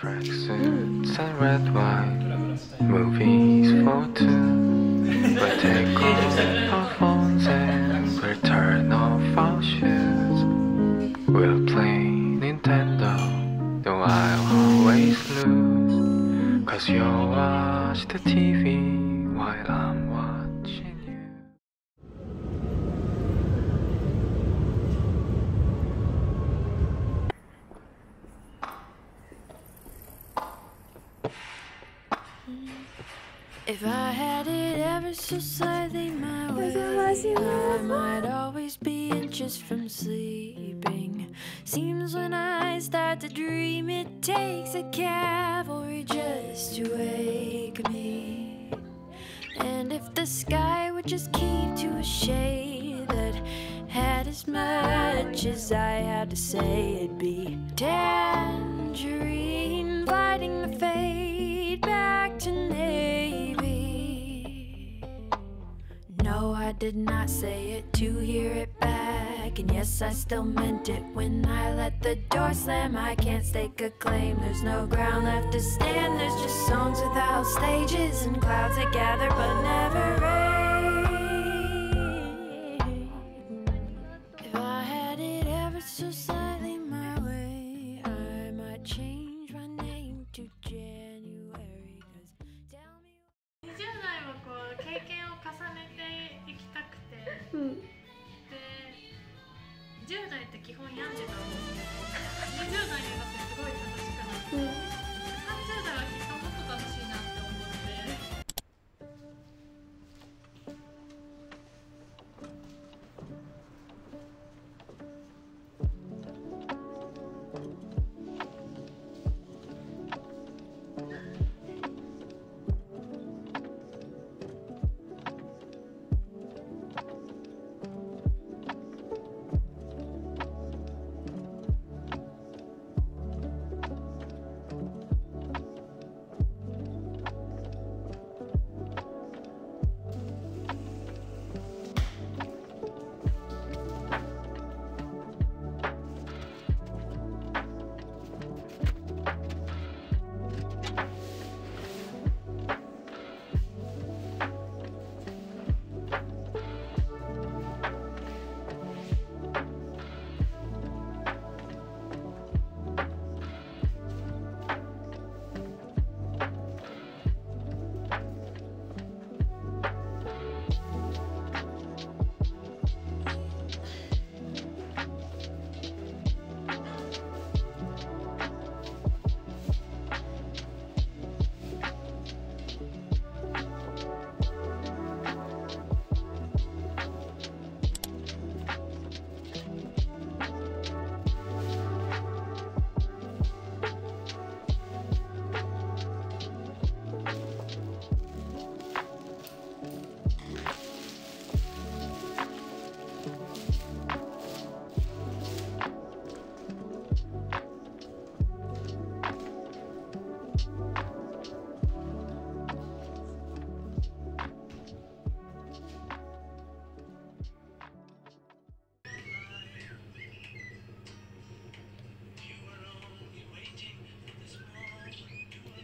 tracksuits and red wine, movies for two. We'll take off our phones and we'll turn off our shoes. We'll play Nintendo, though I'll always lose. Cause you'll watch the TV while I'm If I had it ever so slightly my way, I might always be inches from sleeping. Seems when I start to dream, it takes a cavalry just to wake me. And if the sky would just keep to a shade that had as much as I had to say, it'd be tangerine did not say it to hear it back. And yes, I still meant it when I let the door slam. I can't stake a claim, there's no ground left to stand. There's just songs without stages and clouds that gather but never rain. 10代って基本病んでたんですけど20代になってすごい楽しくなって。うん。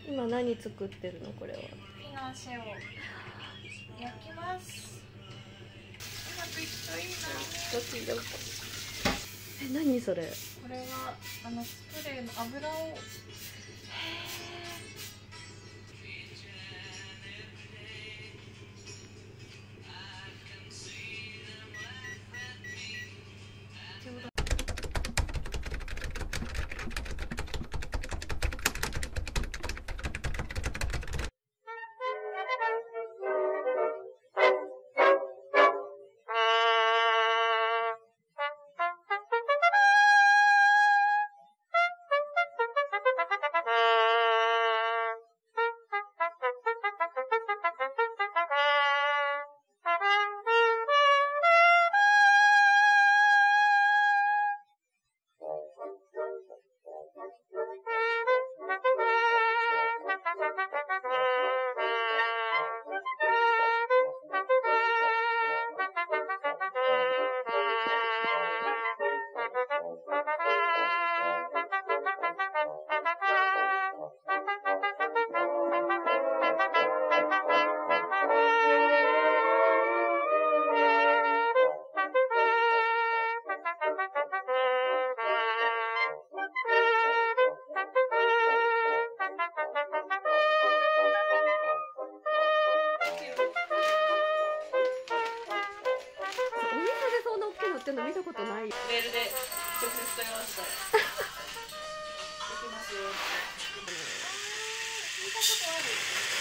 今何作ってるの？これは。フィナンシェを焼きます。ドキドキえ何それ？これはあのスプレーの油を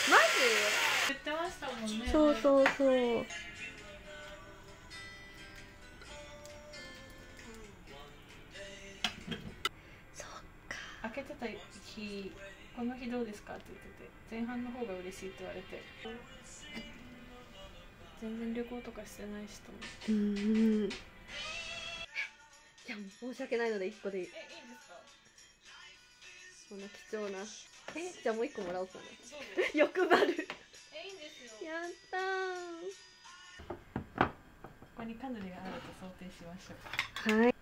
マ言ってましたもんねジそうそう。そう開けてた日この日どうですかって言ってて前半の方が嬉しいって言われて。全然旅行とかしてないしと思ってうん。いや申し訳ないので1個でいい。えいいんですか？そんな貴重なえじゃあもう1個もらおうかな。欲張る。えいいんですよ。やったー。ここにカヌレがあると想定しましょう。はい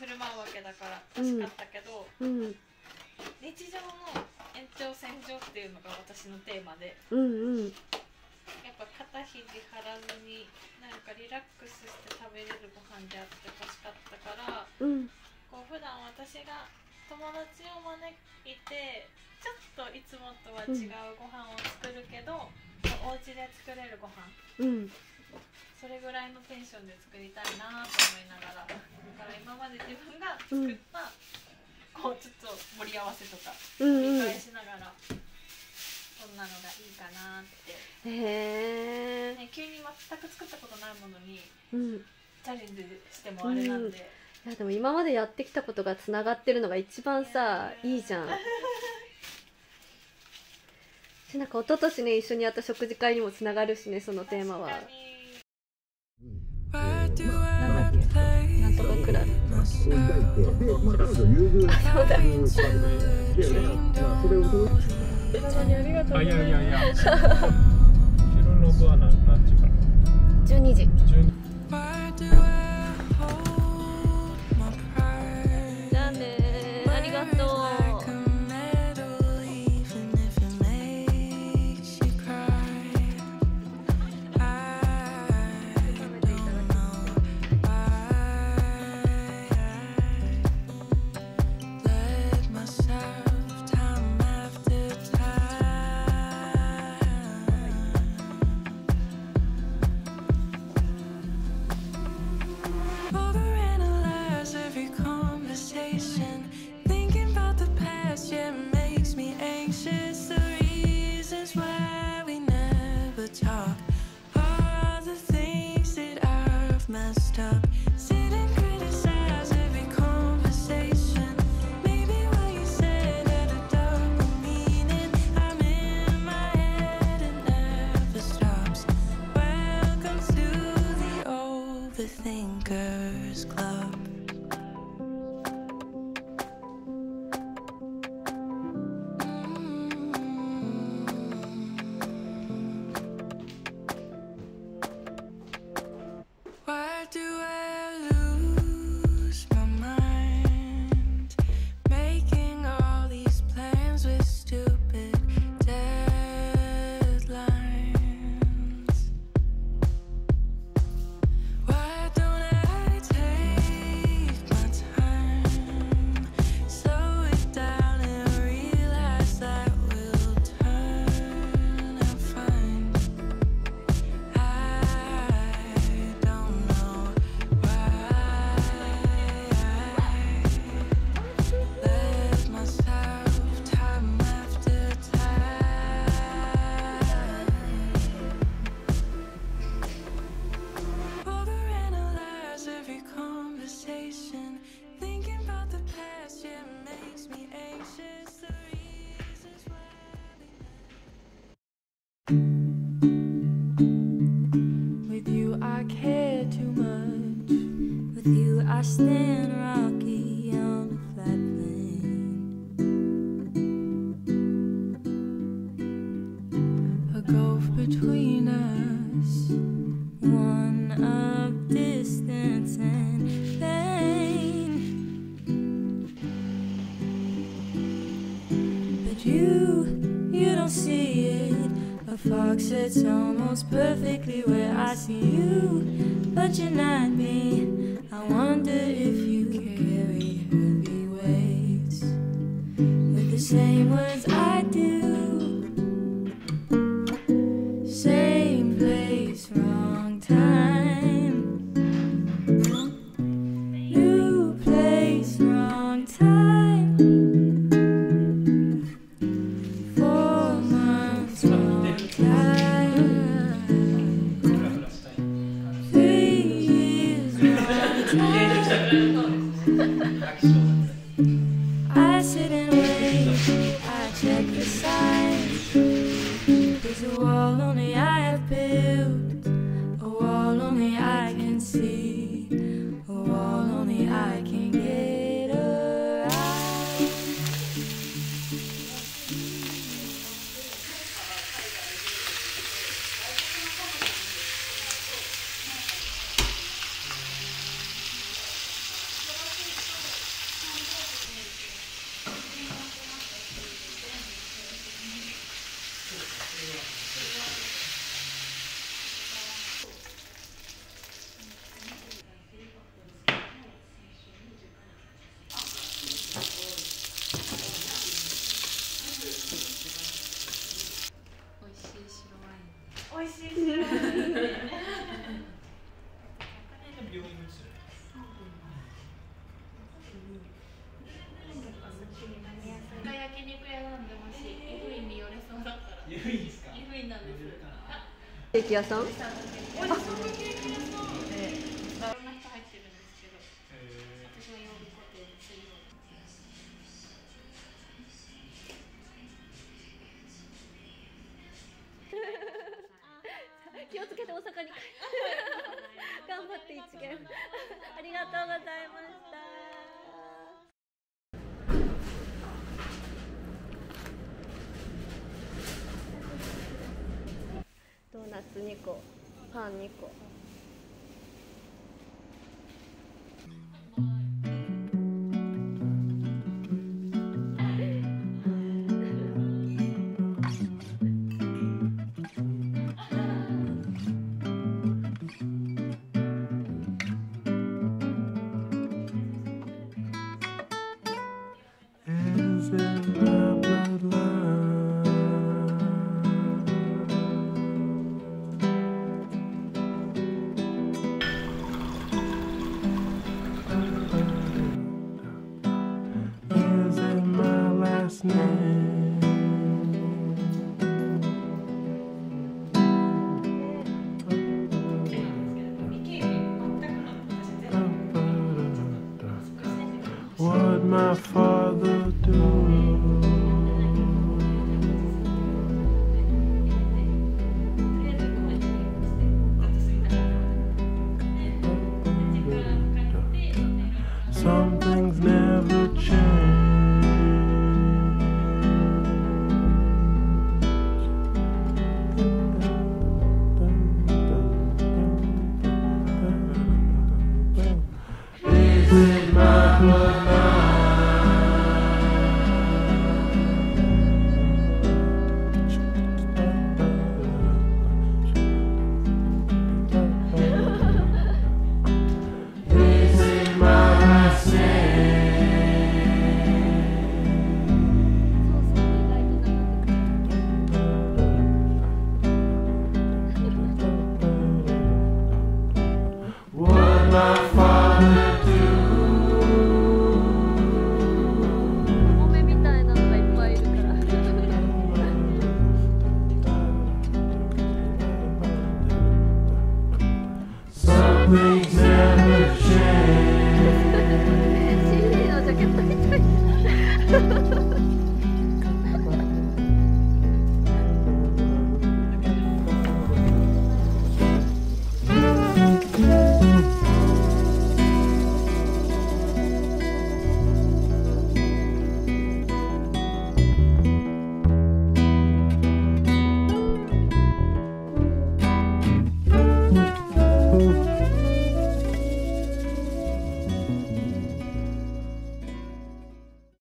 振る舞うわけだから欲しかったけど、うん。日常の延長線上っていうのが私のテーマでうんうん。やっぱ肩肘張らずになんかリラックスして食べれるご飯であってほしかったからうん。こう普段私が友達を招いてちょっといつもとは違うご飯を作るけど、お家で作れるご飯。うんそれぐらいのテンションで作りたいなと思いながらだから今まで自分が作った、こうちょっと盛り合わせとかうんうん。繰り返しながら、こんなのがいいかなって、へえね、急に全く作ったことないものにうん。チャレンジしてもあれなんで、いやでも今までやってきたことがつながってるのが一番さいいじゃん。しなんか一昨年ね一緒にやった食事会にもつながるしねそのテーマはなんだっけ？なんとかクラブ。を抱いて、で、まあ、彼女優遇そうだで、まあ、それをどうあいやいやいや昼の部は何何時から12時12 fox, it's almost perfectly where I see you, but you're not me. I wonder if you. Take your song. 你泥 night.